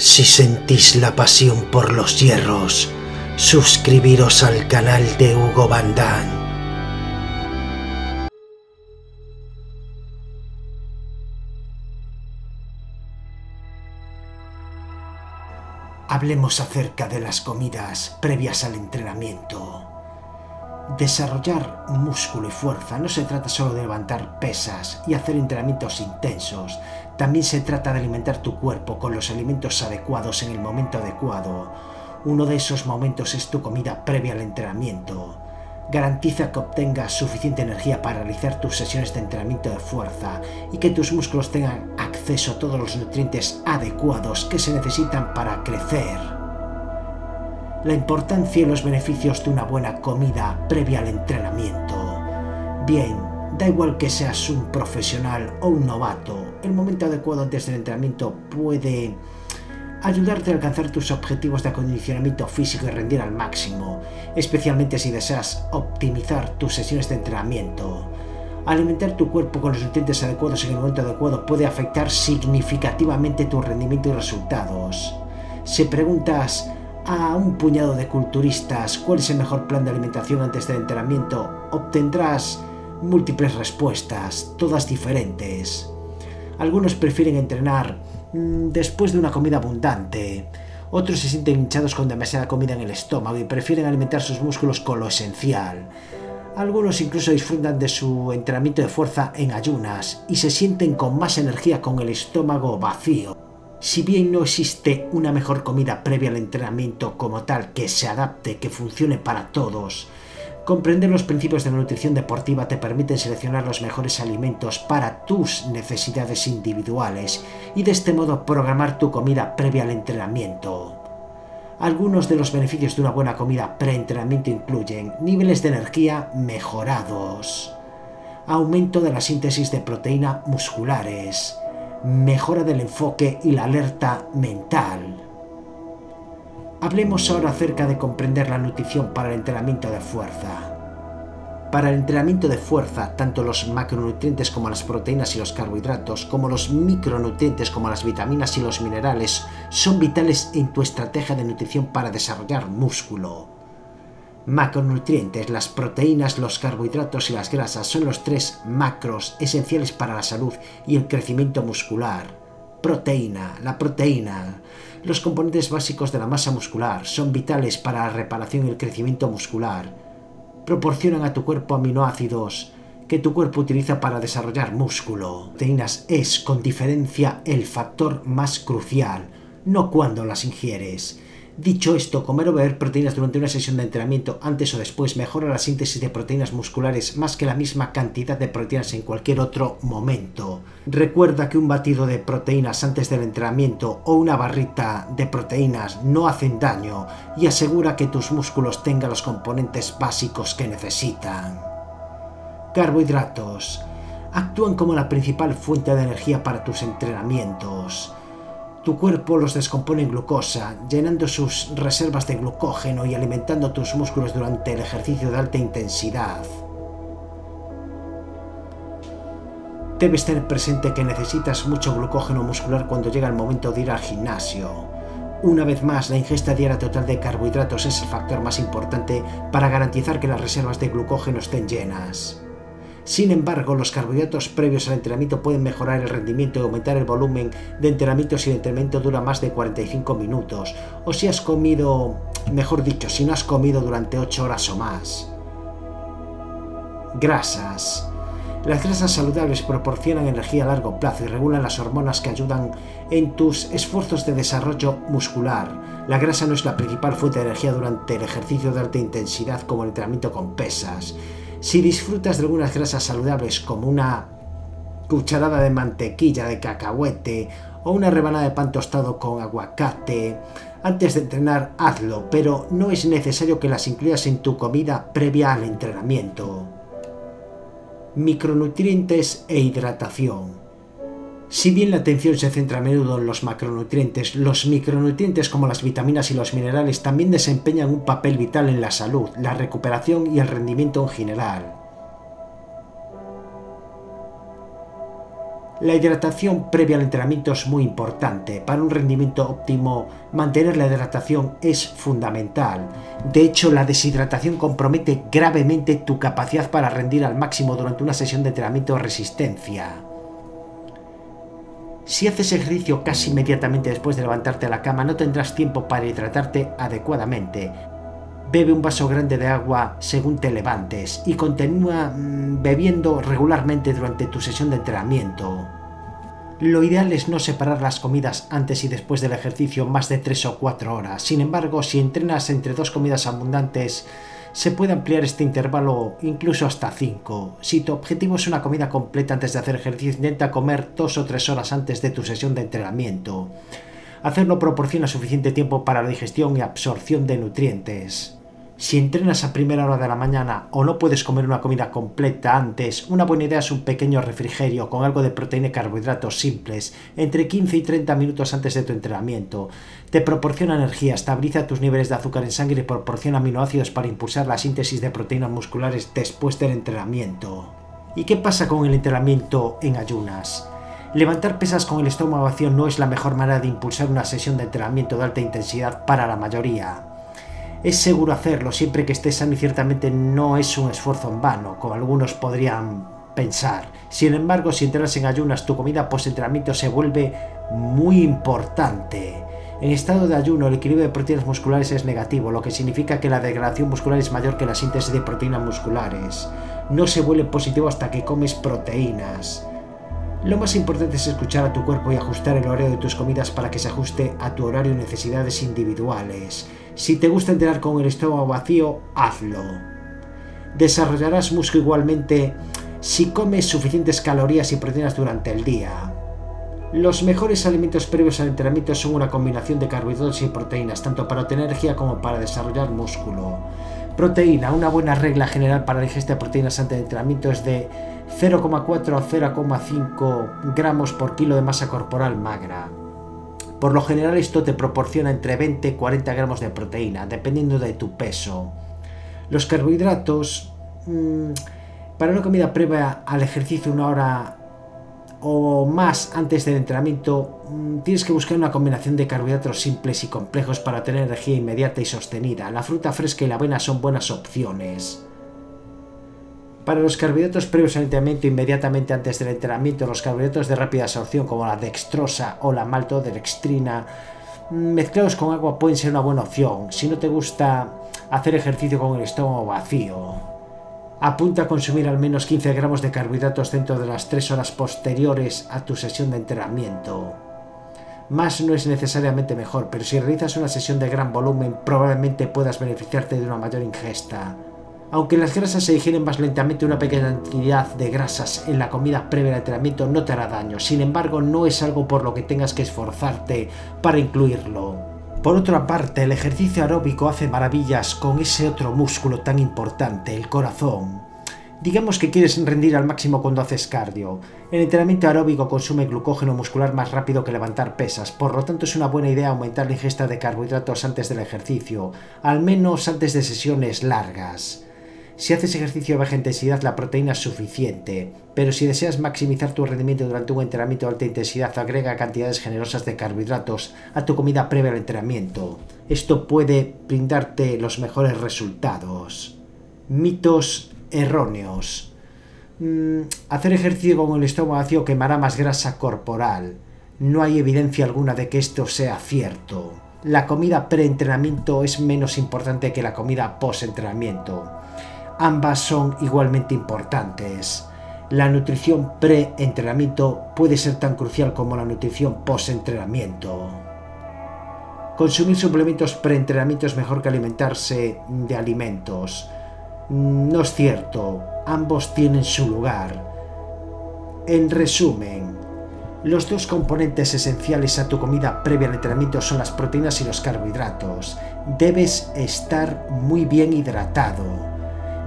Si sentís la pasión por los hierros, suscribiros al canal de Hugo Bandán. Hablemos acerca de las comidas previas al entrenamiento. Desarrollar músculo y fuerza no se trata solo de levantar pesas y hacer entrenamientos intensos, también se trata de alimentar tu cuerpo con los alimentos adecuados en el momento adecuado. Uno de esos momentos es tu comida previa al entrenamiento. Garantiza que obtengas suficiente energía para realizar tus sesiones de entrenamiento de fuerza y que tus músculos tengan acceso a todos los nutrientes adecuados que se necesitan para crecer la importancia y los beneficios de una buena comida previa al entrenamiento. Bien, da igual que seas un profesional o un novato, el momento adecuado antes del entrenamiento puede ayudarte a alcanzar tus objetivos de acondicionamiento físico y rendir al máximo, especialmente si deseas optimizar tus sesiones de entrenamiento. Alimentar tu cuerpo con los nutrientes adecuados en el momento adecuado puede afectar significativamente tu rendimiento y resultados. Si preguntas a un puñado de culturistas cuál es el mejor plan de alimentación antes del entrenamiento, obtendrás múltiples respuestas, todas diferentes. Algunos prefieren entrenar mm, después de una comida abundante, otros se sienten hinchados con demasiada comida en el estómago y prefieren alimentar sus músculos con lo esencial. Algunos incluso disfrutan de su entrenamiento de fuerza en ayunas y se sienten con más energía con el estómago vacío. Si bien no existe una mejor comida previa al entrenamiento como tal que se adapte, que funcione para todos, comprender los principios de la nutrición deportiva te permite seleccionar los mejores alimentos para tus necesidades individuales y de este modo programar tu comida previa al entrenamiento. Algunos de los beneficios de una buena comida pre-entrenamiento incluyen niveles de energía mejorados, aumento de la síntesis de proteína musculares, mejora del enfoque y la alerta mental. Hablemos ahora acerca de comprender la nutrición para el entrenamiento de fuerza. Para el entrenamiento de fuerza, tanto los macronutrientes como las proteínas y los carbohidratos, como los micronutrientes como las vitaminas y los minerales, son vitales en tu estrategia de nutrición para desarrollar músculo. Macronutrientes, las proteínas, los carbohidratos y las grasas son los tres macros esenciales para la salud y el crecimiento muscular. Proteína, la proteína. Los componentes básicos de la masa muscular son vitales para la reparación y el crecimiento muscular. Proporcionan a tu cuerpo aminoácidos que tu cuerpo utiliza para desarrollar músculo. Proteínas es, con diferencia, el factor más crucial, no cuando las ingieres Dicho esto, comer o beber proteínas durante una sesión de entrenamiento antes o después mejora la síntesis de proteínas musculares más que la misma cantidad de proteínas en cualquier otro momento. Recuerda que un batido de proteínas antes del entrenamiento o una barrita de proteínas no hacen daño y asegura que tus músculos tengan los componentes básicos que necesitan. Carbohidratos. Actúan como la principal fuente de energía para tus entrenamientos tu cuerpo los descompone en glucosa, llenando sus reservas de glucógeno y alimentando tus músculos durante el ejercicio de alta intensidad. Debes tener presente que necesitas mucho glucógeno muscular cuando llega el momento de ir al gimnasio. Una vez más, la ingesta diaria total de carbohidratos es el factor más importante para garantizar que las reservas de glucógeno estén llenas. Sin embargo, los carbohidratos previos al entrenamiento pueden mejorar el rendimiento y aumentar el volumen de entrenamiento si el entrenamiento dura más de 45 minutos, o si has comido, mejor dicho, si no has comido durante 8 horas o más. Grasas. Las grasas saludables proporcionan energía a largo plazo y regulan las hormonas que ayudan en tus esfuerzos de desarrollo muscular. La grasa no es la principal fuente de energía durante el ejercicio de alta intensidad como el entrenamiento con pesas. Si disfrutas de algunas grasas saludables como una cucharada de mantequilla de cacahuete o una rebanada de pan tostado con aguacate, antes de entrenar hazlo, pero no es necesario que las incluyas en tu comida previa al entrenamiento. Micronutrientes e hidratación. Si bien la atención se centra a menudo en los macronutrientes, los micronutrientes como las vitaminas y los minerales también desempeñan un papel vital en la salud, la recuperación y el rendimiento en general. La hidratación previa al entrenamiento es muy importante. Para un rendimiento óptimo, mantener la hidratación es fundamental. De hecho, la deshidratación compromete gravemente tu capacidad para rendir al máximo durante una sesión de entrenamiento de resistencia. Si haces ejercicio casi inmediatamente después de levantarte a la cama, no tendrás tiempo para hidratarte adecuadamente. Bebe un vaso grande de agua según te levantes y continúa mm, bebiendo regularmente durante tu sesión de entrenamiento. Lo ideal es no separar las comidas antes y después del ejercicio más de 3 o 4 horas. Sin embargo, si entrenas entre dos comidas abundantes, se puede ampliar este intervalo incluso hasta 5. Si tu objetivo es una comida completa antes de hacer ejercicio, intenta comer 2 o 3 horas antes de tu sesión de entrenamiento. Hacerlo proporciona suficiente tiempo para la digestión y absorción de nutrientes. Si entrenas a primera hora de la mañana o no puedes comer una comida completa antes, una buena idea es un pequeño refrigerio con algo de proteína y carbohidratos simples entre 15 y 30 minutos antes de tu entrenamiento. Te proporciona energía, estabiliza tus niveles de azúcar en sangre y proporciona aminoácidos para impulsar la síntesis de proteínas musculares después del entrenamiento. ¿Y qué pasa con el entrenamiento en ayunas? Levantar pesas con el estómago vacío no es la mejor manera de impulsar una sesión de entrenamiento de alta intensidad para la mayoría. Es seguro hacerlo siempre que estés sano y ciertamente no es un esfuerzo en vano, como algunos podrían pensar. Sin embargo, si entras en ayunas, tu comida post-entrenamiento se vuelve muy importante. En estado de ayuno, el equilibrio de proteínas musculares es negativo, lo que significa que la degradación muscular es mayor que la síntesis de proteínas musculares. No se vuelve positivo hasta que comes proteínas. Lo más importante es escuchar a tu cuerpo y ajustar el horario de tus comidas para que se ajuste a tu horario y necesidades individuales. Si te gusta entrenar con el estómago vacío, hazlo. Desarrollarás músculo igualmente si comes suficientes calorías y proteínas durante el día. Los mejores alimentos previos al entrenamiento son una combinación de carbohidratos y proteínas, tanto para obtener energía como para desarrollar músculo. Proteína. Una buena regla general para la ingesta de proteínas antes del entrenamiento es de 0,4 a 0,5 gramos por kilo de masa corporal magra. Por lo general esto te proporciona entre 20 y 40 gramos de proteína, dependiendo de tu peso. Los carbohidratos, mmm, para una comida previa al ejercicio una hora o más antes del entrenamiento, mm, tienes que buscar una combinación de carbohidratos simples y complejos para tener energía inmediata y sostenida. La fruta fresca y la avena son buenas opciones. Para los carbohidratos previos al entrenamiento, inmediatamente antes del entrenamiento, los carbohidratos de rápida absorción como la dextrosa o la maltodextrina mm, mezclados con agua pueden ser una buena opción si no te gusta hacer ejercicio con el estómago vacío. Apunta a consumir al menos 15 gramos de carbohidratos dentro de las 3 horas posteriores a tu sesión de entrenamiento. Más no es necesariamente mejor, pero si realizas una sesión de gran volumen probablemente puedas beneficiarte de una mayor ingesta. Aunque las grasas se digieren más lentamente, una pequeña cantidad de grasas en la comida previa al entrenamiento no te hará daño. Sin embargo, no es algo por lo que tengas que esforzarte para incluirlo. Por otra parte, el ejercicio aeróbico hace maravillas con ese otro músculo tan importante, el corazón. Digamos que quieres rendir al máximo cuando haces cardio. El entrenamiento aeróbico consume glucógeno muscular más rápido que levantar pesas, por lo tanto es una buena idea aumentar la ingesta de carbohidratos antes del ejercicio, al menos antes de sesiones largas. Si haces ejercicio de baja intensidad, la proteína es suficiente, pero si deseas maximizar tu rendimiento durante un entrenamiento de alta intensidad, agrega cantidades generosas de carbohidratos a tu comida previa al entrenamiento. Esto puede brindarte los mejores resultados. Mitos erróneos. Mm, hacer ejercicio con el estómago vacío quemará más grasa corporal. No hay evidencia alguna de que esto sea cierto. La comida pre-entrenamiento es menos importante que la comida post-entrenamiento ambas son igualmente importantes. La nutrición pre-entrenamiento puede ser tan crucial como la nutrición post-entrenamiento. Consumir suplementos pre-entrenamiento es mejor que alimentarse de alimentos. No es cierto, ambos tienen su lugar. En resumen, los dos componentes esenciales a tu comida previa al entrenamiento son las proteínas y los carbohidratos. Debes estar muy bien hidratado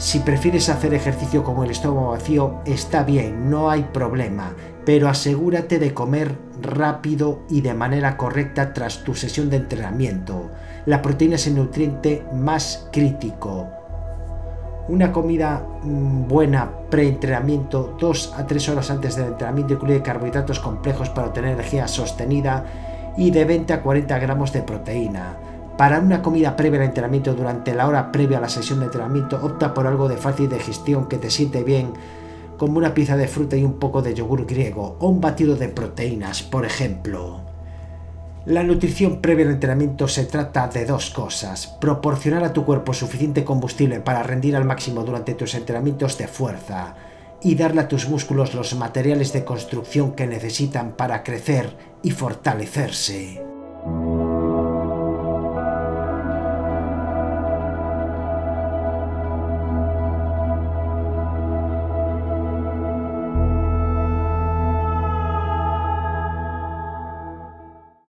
si prefieres hacer ejercicio con el estómago vacío, está bien, no hay problema, pero asegúrate de comer rápido y de manera correcta tras tu sesión de entrenamiento. La proteína es el nutriente más crítico. Una comida mm, buena pre-entrenamiento, 2 a 3 horas antes del entrenamiento, incluye carbohidratos complejos para obtener energía sostenida y de 20 a 40 gramos de proteína. Para una comida previa al entrenamiento durante la hora previa a la sesión de entrenamiento, opta por algo de fácil digestión que te siente bien, como una pieza de fruta y un poco de yogur griego o un batido de proteínas, por ejemplo. La nutrición previa al entrenamiento se trata de dos cosas. Proporcionar a tu cuerpo suficiente combustible para rendir al máximo durante tus entrenamientos de fuerza y darle a tus músculos los materiales de construcción que necesitan para crecer y fortalecerse.